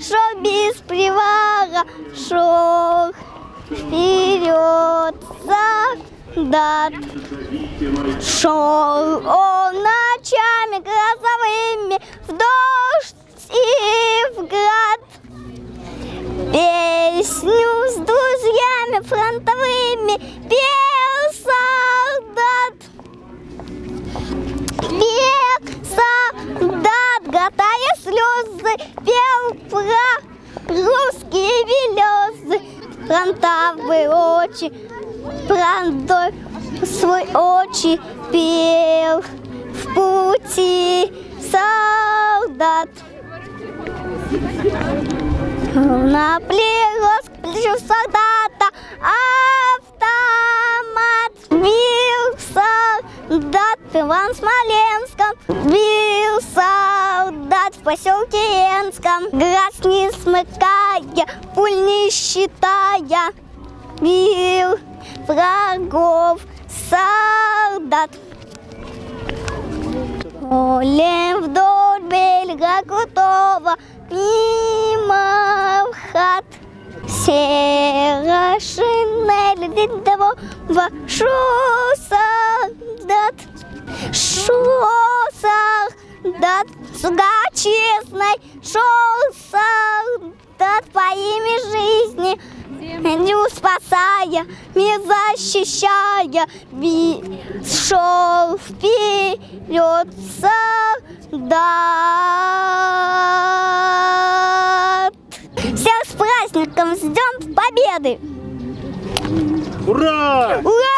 Шел без привала, шел вперед солдат. Шел он ночами грозовыми в дождь и в град. Песню с друзьями фронтовыми пел. Пел про русские березы, фронтовые очи, фронтовые свой очи пел в пути солдат. Наплелось к плечу солдата автомат. Бил солдат в Иван Смоленском, бил поселке Энском. Глаз не смыкая, пуль не считая, бил врагов солдат. Полем вдоль берега крутого, мимо хат. Серая шинель рядового шел солдат с честной, шел солдат по имя жизни, не спасая, не защищая, шел вперед солдат. Всех с праздником, с Днем Победы! Ура! Ура!